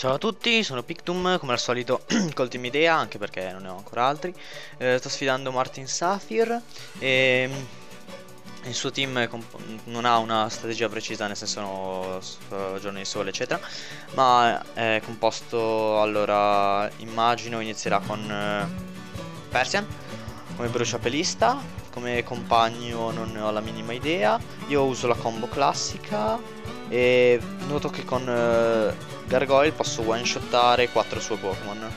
Ciao a tutti, sono Pictum, come al solito col team idea, anche perché non ne ho ancora altri. Eh, sto sfidando Martin Safir e mm, il suo team non ha una strategia precisa, nel senso no, giorni di sole, eccetera, ma è composto, allora, immagino inizierà con eh, Persian come bruciapelista, come compagno non ne ho la minima idea. Io uso la combo classica e noto che con... Eh, Gargoyle posso one shottare 4 suoi Pokémon.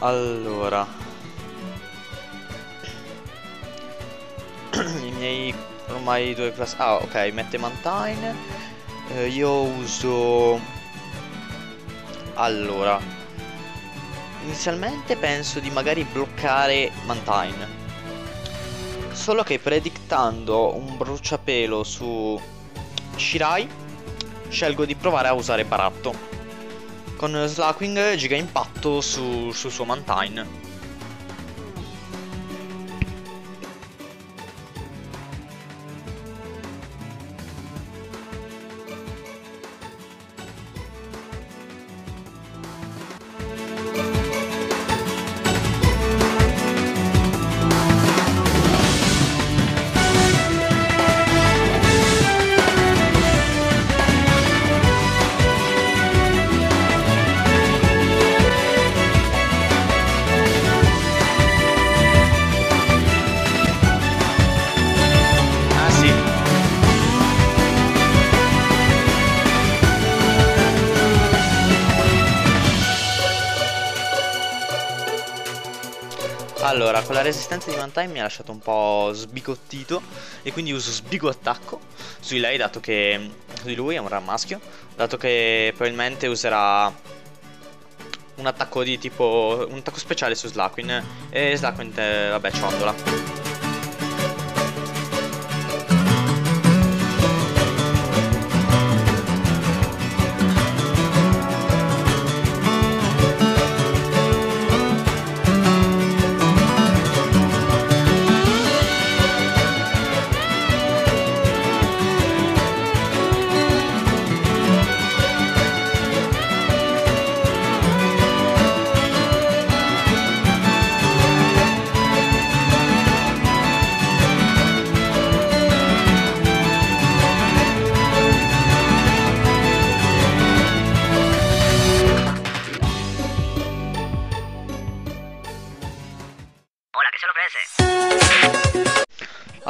Allora. I miei ormai due classi. Ah, ok, mette Mantine. Eh, io uso. Allora. Inizialmente penso di magari bloccare Mantine. Solo che predictando un bruciapelo su Shirai scelgo di provare a usare Baratto. Con Slackwing giga impatto su, sul suo Mantine. Allora, con la resistenza di Mantime mi ha lasciato un po' sbigottito e quindi uso sbigo attacco su di lei dato che di lui è un ram maschio, dato che probabilmente userà un attacco di tipo un attacco speciale su Slaquin e Slaquin eh, vabbè ciondola.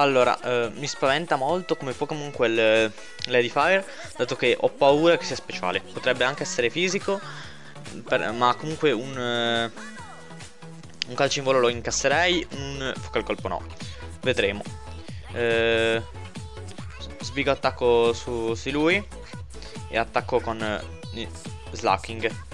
Allora, eh, mi spaventa molto come Pokémon quel eh, Lady Fire, dato che ho paura che sia speciale. Potrebbe anche essere fisico, per, ma comunque un, eh, un calcio in volo lo incasserei, un focal colpo no. Vedremo. Eh, sbigo attacco su, su lui e attacco con eh, Slacking.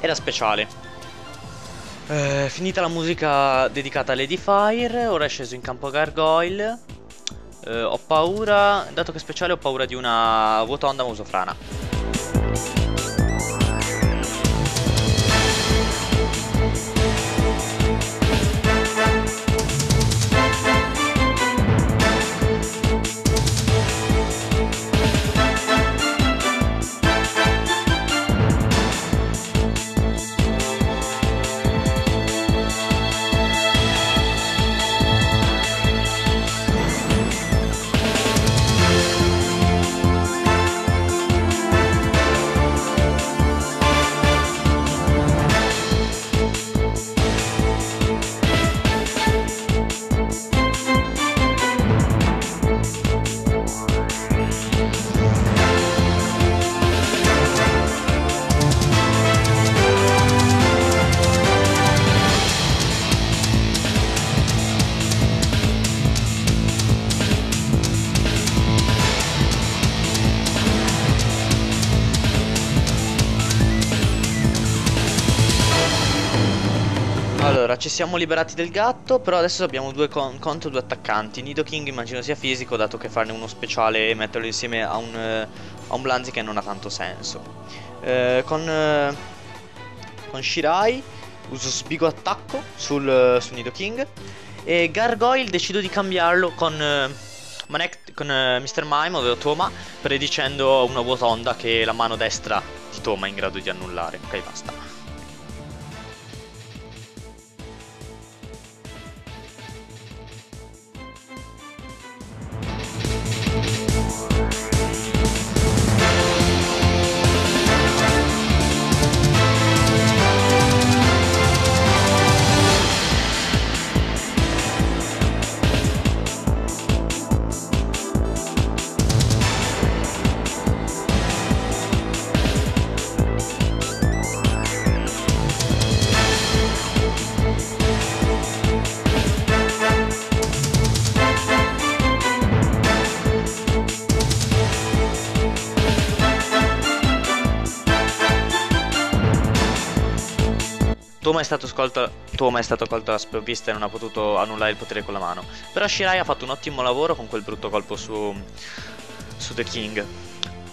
Era speciale. Eh, Finita la musica dedicata a Lady Fire Ora è sceso in campo Gargoyle. Eh, Ho paura Dato che è speciale ho paura di una Vuotonda ma Allora, ci siamo liberati del gatto, però adesso abbiamo due con contro due attaccanti. Nido King immagino sia fisico, dato che farne uno speciale e metterlo insieme a un, uh, a un Blanzi non ha tanto senso. Uh, con, uh, con Shirai uso sbigo attacco sul, su Nido King e Gargoyle decido di cambiarlo con... Manek con uh, Mr. Mime, ovvero Toma, predicendo una vuota onda che la mano destra di Toma è in grado di annullare. Ok, basta. Toma è stato scolto, Toma è stato colto alla sprovvista e non ha potuto annullare il potere con la mano. Però Shirai ha fatto un ottimo lavoro con quel brutto colpo su, su The King.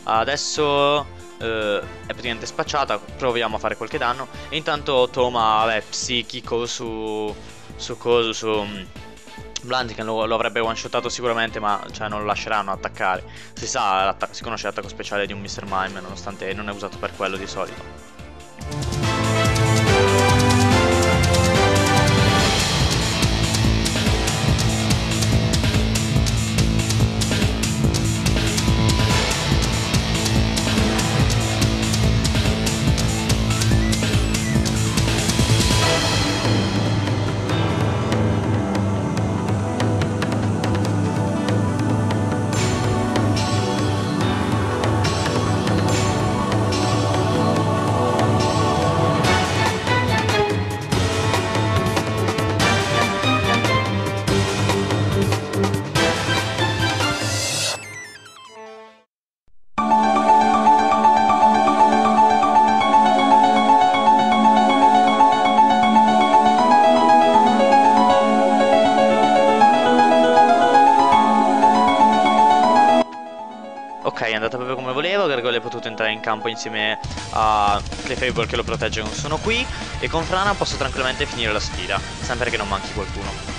Adesso eh, è praticamente spacciata, proviamo a fare qualche danno. E intanto Toma è psichico su, su Coso, su... Um, Blantican lo, lo, avrebbe one shotato sicuramente ma cioè, non lo lasceranno attaccare Si sa, si conosce l'attacco speciale di un Mr. Mime nonostante non è usato per quello di solito andata proprio come volevo Gargoyle è potuto entrare in campo insieme a Clefable che lo protegge con Sono Qui E con Frana posso tranquillamente finire la sfida Sempre che non manchi qualcuno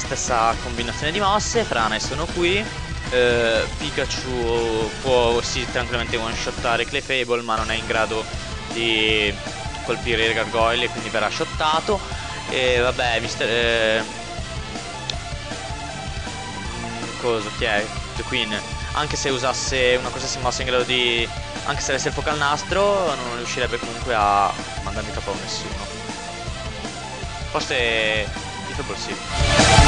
stessa combinazione di mosse, Frana e sono qui eh, Pikachu può sì tranquillamente one shottare Clefable ma non è in grado di colpire il gargoyle e quindi verrà shottato e vabbè mister eh, mm, cosa chi è? The Queen anche se usasse una qualsiasi mossa in grado di anche se avesse il focal nastro non riuscirebbe comunque a mandarmi capo a nessuno forse Super City.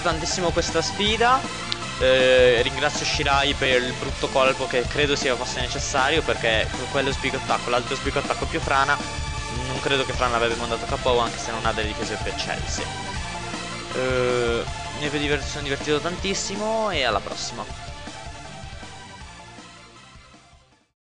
Tantissimo questa sfida. Eh, ringrazio Shirai per il brutto colpo che credo sia fosse necessario perché quello sbigottacco, l'altro sbigottacco più frana, non credo che Frana avrebbe mandato KO anche se non ha delle difese più eccelse. Eh, mi sono divertito tantissimo e alla prossima.